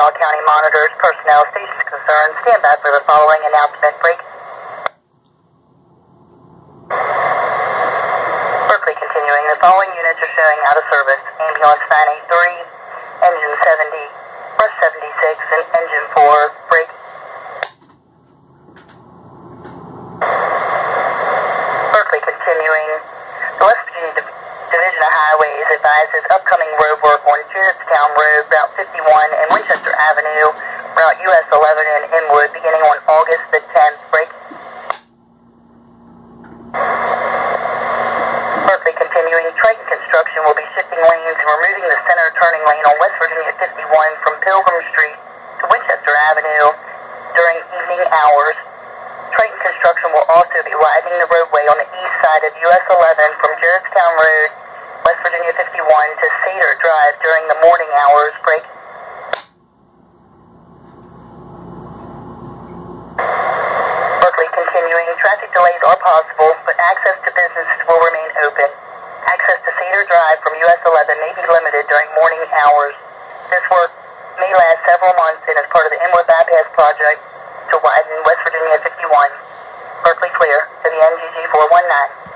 Wichita County monitors, personnel, stations concerned, stand by for the following announcement break. Berkeley continuing, the following units are showing out of service. Ambulance 983, engine 70, bus 76, and engine 4 break. Berkeley continuing, the West Virginia Div- Division of Highways advises upcoming road work on Gerrardstown Road, Route 51, and Winchester Avenue, Route US 11 and Inwood, beginning on August the 10th. Break. Berkeley continuing, Triton Construction will be shifting lanes and removing the center turning lane on West Virginia 51 from Pilgrim Street to Winchester Avenue during evening hours. Triton Construction will also be widening the roadway on the east side of US 11 from Gerrardstown Road, West Virginia 51 to Sater Drive during the morning hours. Break. Berkeley continuing, traffic delays are possible, but access to businesses will remain open. Access to Cedar Drive from US 11 may be limited during morning hours. This work may last several months and is part of the Inwood Bypass Project to widen West Virginia 51. Berkeley clear to the NGG 419.